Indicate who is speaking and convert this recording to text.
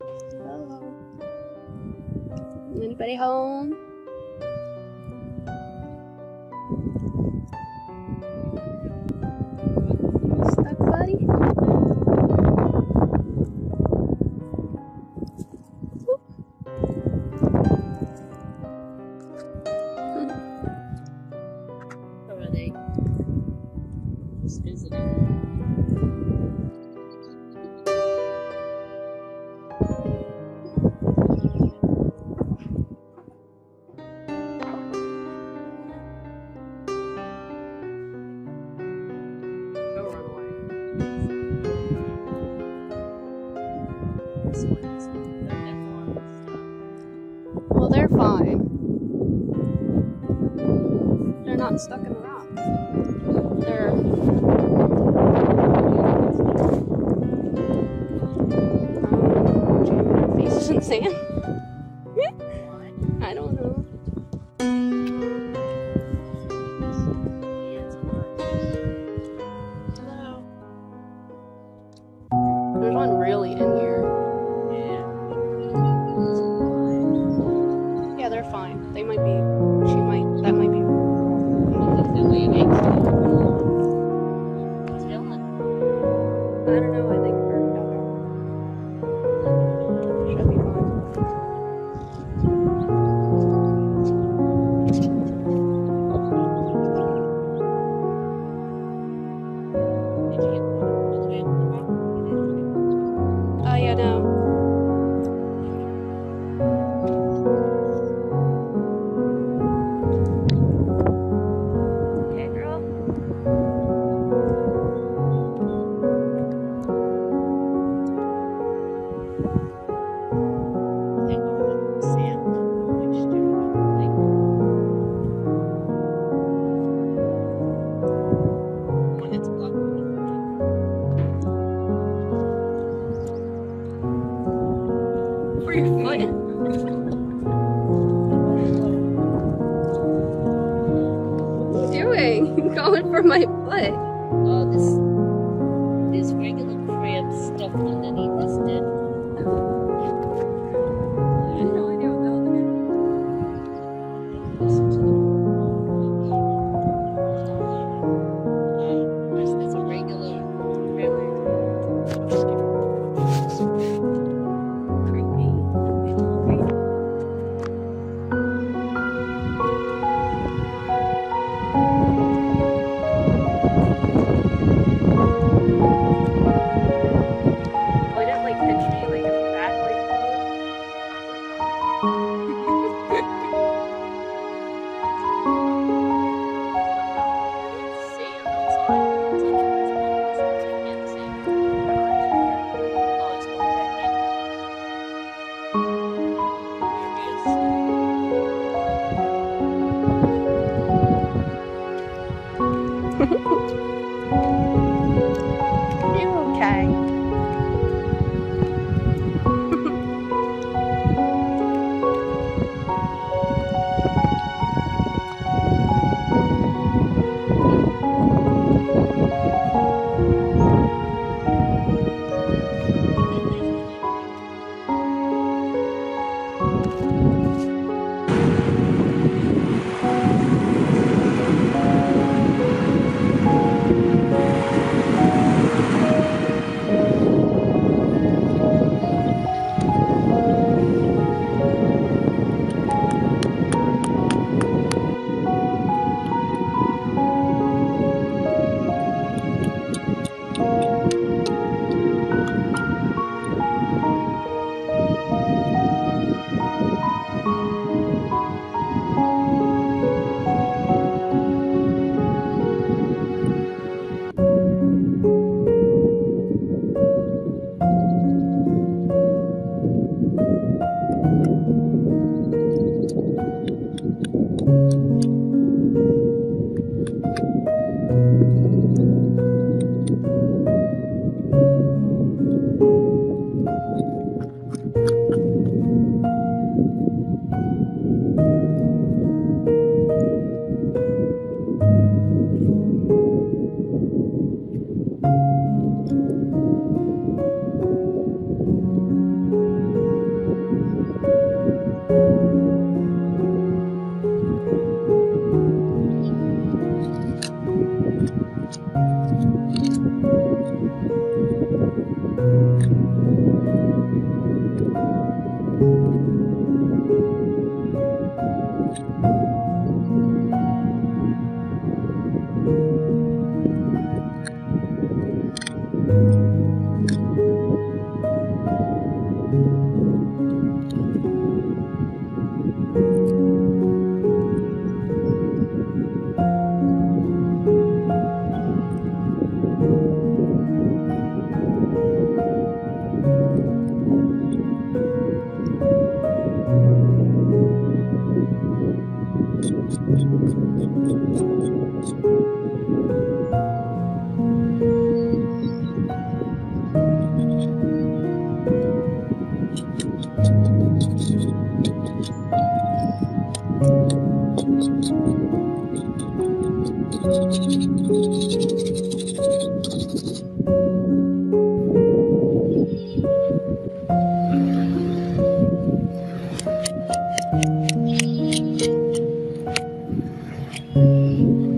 Speaker 1: Hello. Anybody home? Stuck, buddy? stuck in rocks. They're um, faces in the sand. I don't know. There's one really in here.
Speaker 2: Yeah,
Speaker 1: they're fine. They might be Wait, what?
Speaker 2: Oh, this. Thank Thank mm -hmm.
Speaker 1: you.